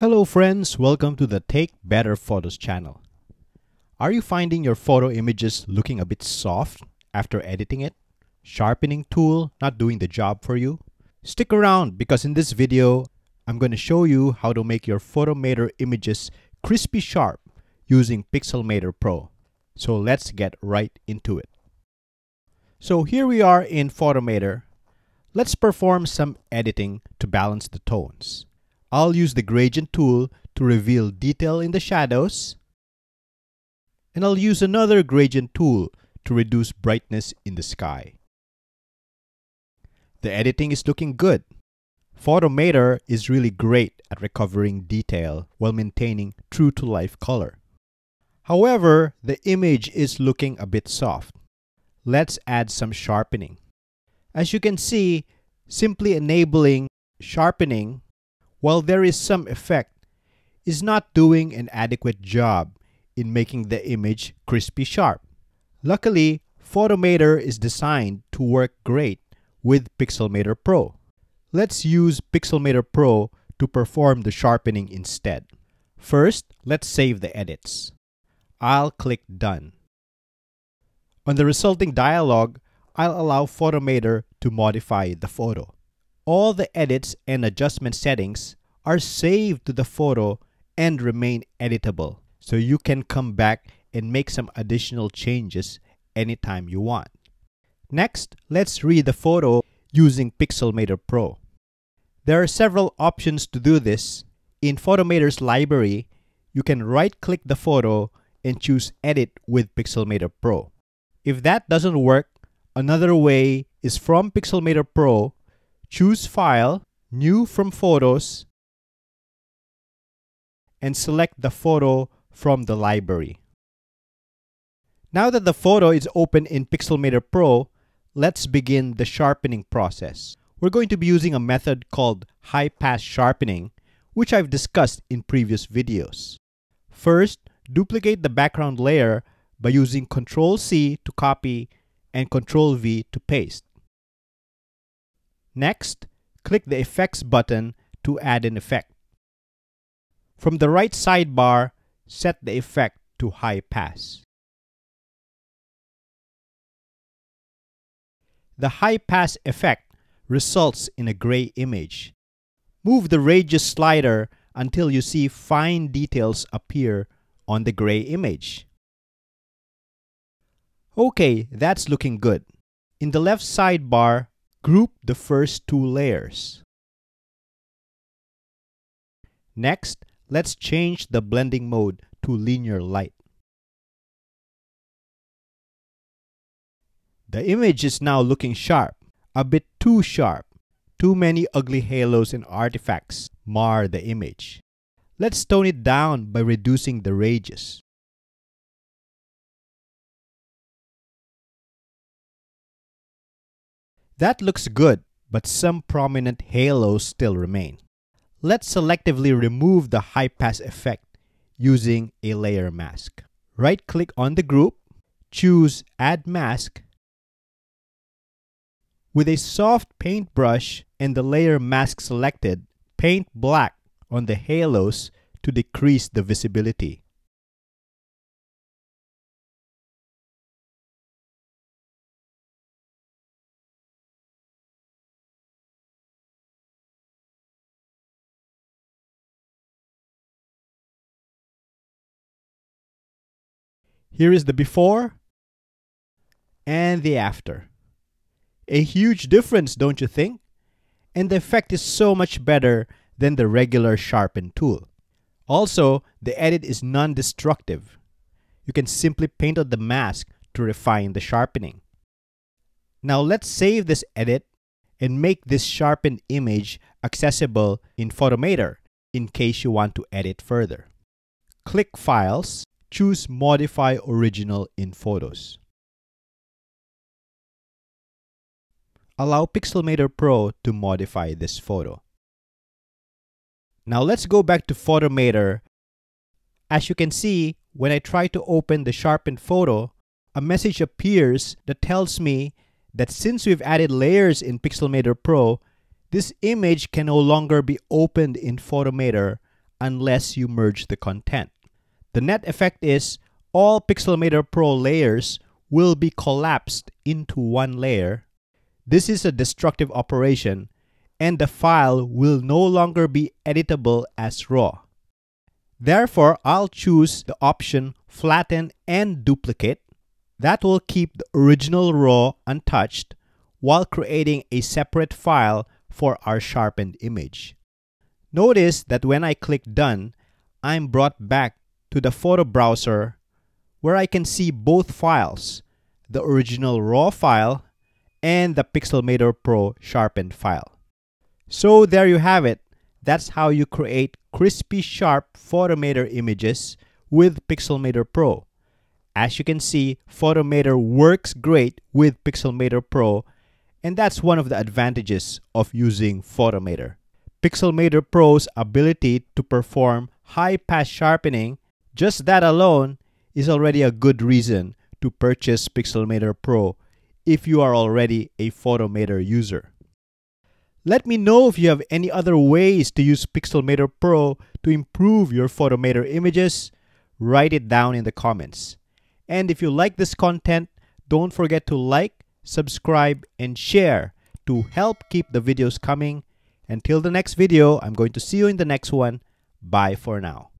Hello friends, welcome to the Take Better Photos channel. Are you finding your photo images looking a bit soft after editing it? Sharpening tool not doing the job for you? Stick around because in this video, I'm going to show you how to make your Photomator images crispy sharp using Pixelmator Pro. So let's get right into it. So here we are in Photomator. Let's perform some editing to balance the tones. I'll use the gradient tool to reveal detail in the shadows. And I'll use another gradient tool to reduce brightness in the sky. The editing is looking good. Photomator is really great at recovering detail while maintaining true to life color. However, the image is looking a bit soft. Let's add some sharpening. As you can see, simply enabling sharpening while there is some effect, is not doing an adequate job in making the image crispy sharp. Luckily, Photomator is designed to work great with Pixelmator Pro. Let's use Pixelmator Pro to perform the sharpening instead. First, let's save the edits. I'll click Done. On the resulting dialog, I'll allow Photomator to modify the photo all the edits and adjustment settings are saved to the photo and remain editable. So you can come back and make some additional changes anytime you want. Next, let's read the photo using Pixelmator Pro. There are several options to do this. In Photomator's library, you can right-click the photo and choose Edit with Pixelmator Pro. If that doesn't work, another way is from Pixelmator Pro Choose File, New from Photos, and select the photo from the library. Now that the photo is open in Pixelmator Pro, let's begin the sharpening process. We're going to be using a method called high pass sharpening, which I've discussed in previous videos. First, duplicate the background layer by using Ctrl C to copy and Ctrl V to paste. Next, click the Effects button to add an effect. From the right sidebar, set the effect to High Pass. The High Pass effect results in a gray image. Move the radius slider until you see fine details appear on the gray image. Okay, that's looking good. In the left sidebar, Group the first two layers. Next, let's change the blending mode to linear light. The image is now looking sharp, a bit too sharp. Too many ugly halos and artifacts mar the image. Let's tone it down by reducing the radius. That looks good, but some prominent halos still remain. Let's selectively remove the high pass effect using a layer mask. Right click on the group, choose Add Mask. With a soft paintbrush and the layer mask selected, paint black on the halos to decrease the visibility. Here is the before and the after. A huge difference, don't you think? And the effect is so much better than the regular sharpen tool. Also, the edit is non-destructive. You can simply paint on the mask to refine the sharpening. Now let's save this edit and make this sharpened image accessible in Photomator in case you want to edit further. Click Files, choose Modify Original in Photos. Allow Pixelmator Pro to modify this photo. Now let's go back to Photomator. As you can see, when I try to open the sharpened photo, a message appears that tells me that since we've added layers in Pixelmator Pro, this image can no longer be opened in Photomator unless you merge the content. The net effect is all Pixelmator Pro layers will be collapsed into one layer. This is a destructive operation and the file will no longer be editable as RAW. Therefore, I'll choose the option Flatten and Duplicate. That will keep the original RAW untouched while creating a separate file for our sharpened image. Notice that when I click Done, I'm brought back to the photo browser where I can see both files, the original RAW file and the Pixelmator Pro sharpened file. So there you have it. That's how you create crispy sharp Photomator images with Pixelmator Pro. As you can see, Photomator works great with Pixelmator Pro and that's one of the advantages of using Photomator. Pixelmator Pro's ability to perform high pass sharpening, just that alone is already a good reason to purchase Pixelmator Pro if you are already a Photomator user. Let me know if you have any other ways to use Pixelmator Pro to improve your Photomator images. Write it down in the comments. And if you like this content, don't forget to like, subscribe, and share to help keep the videos coming. Until the next video, I'm going to see you in the next one. Bye for now.